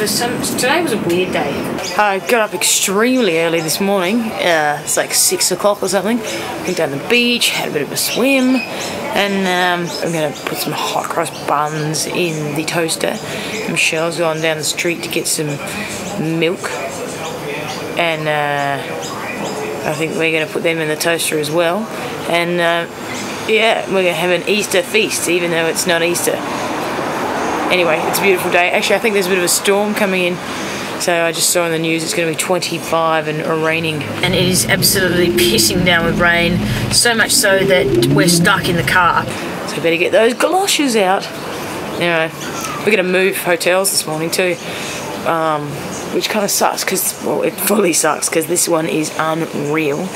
for some today was a weird day. I got up extremely early this morning. Uh, it's like six o'clock or something. Went down the beach, had a bit of a swim, and um, I'm gonna put some hot cross buns in the toaster. Michelle's gone down the street to get some milk, and uh, I think we're gonna put them in the toaster as well. And uh, yeah, we're gonna have an Easter feast, even though it's not Easter anyway, it's a beautiful day. Actually, I think there's a bit of a storm coming in. So I just saw in the news it's going to be 25 and raining. And it is absolutely pissing down with rain. So much so that we're stuck in the car. So better get those galoshes out. Anyway, we're going to move hotels this morning too. Um, which kind of sucks because, well, it fully sucks because this one is unreal.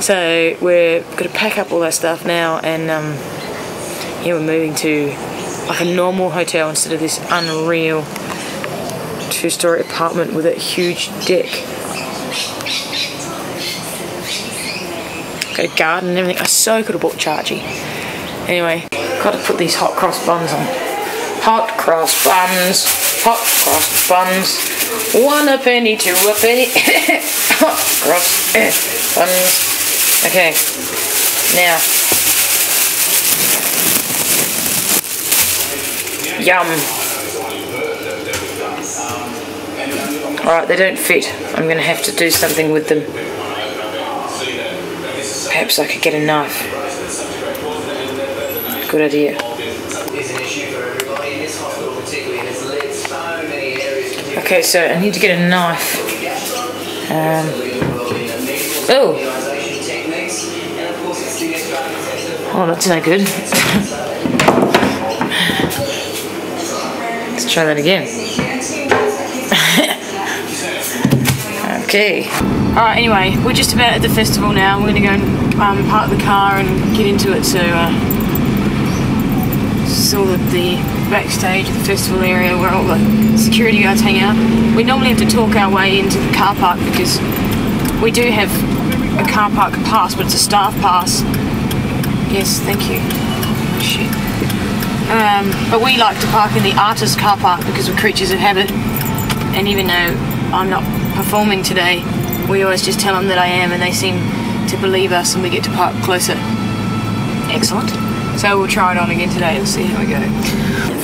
So we're going to pack up all that stuff now and um, yeah, we're moving to like a normal hotel instead of this unreal two-story apartment with a huge deck. Got a garden and everything. I so could have bought Chargy. Anyway, got to put these hot cross buns on. Hot cross buns. Hot cross buns. One a penny, two a penny. hot cross buns. Okay. Now, Yum. Alright, they don't fit. I'm going to have to do something with them. Perhaps I could get a knife. Good idea. Okay, so I need to get a knife. Um, oh! Oh, that's no good. Let's try that again. okay. Alright, anyway, we're just about at the festival now. We're going to go and um, park the car and get into it. So, uh, saw the, the backstage of the festival area where all the security guards hang out. We normally have to talk our way into the car park because we do have a car park pass, but it's a staff pass. Yes, thank you. Shit. Um, but we like to park in the artist car park because we're creatures of habit. And even though I'm not performing today, we always just tell them that I am and they seem to believe us and we get to park closer. Excellent. So we'll try it on again today. Let's see how we go.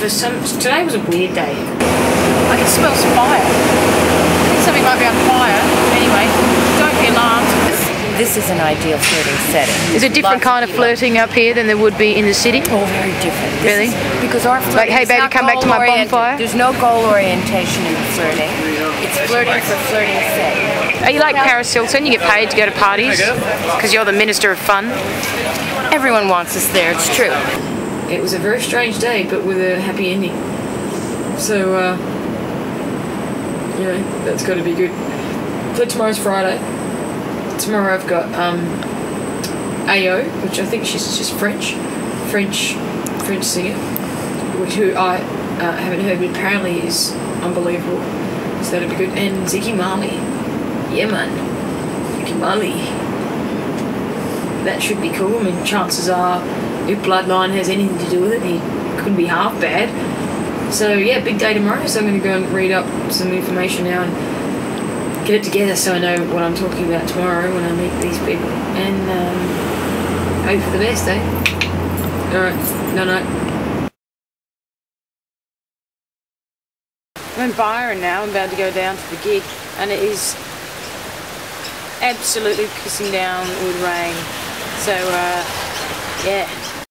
For some, today was a weird day. I can smell some fire. I think something might be on fire. Anyway, don't be alarmed this is an ideal flirting setting. Is it different kind of flirting up here than there would be in the city? Oh, very different. This really? Is, because our flirting like, hey baby, come back to my bonfire. There's no goal orientation in the flirting. It's flirting for flirting's sake. Are you like Paris Hilton? You get paid to go to parties because you're the minister of fun. Everyone wants us there. It's true. It was a very strange day, but with a happy ending. So, uh, yeah, that's got to be good. So tomorrow's Friday tomorrow I've got um, Ayo, which I think she's just French, French, French singer, which who I uh, haven't heard, but apparently is unbelievable. So that'll be good. And Ziggy Marley, yeah man, Ziggy Marley. That should be cool. I mean, chances are, if Bloodline has anything to do with it, he couldn't be half bad. So yeah, big day tomorrow. So I'm going to go and read up some information now and get it together so I know what I'm talking about tomorrow when I meet these people. And um, hope for the best, eh? Alright, no, no. I'm in Byron now. I'm about to go down to the gig, and it is absolutely pissing down with rain. So, uh, yeah.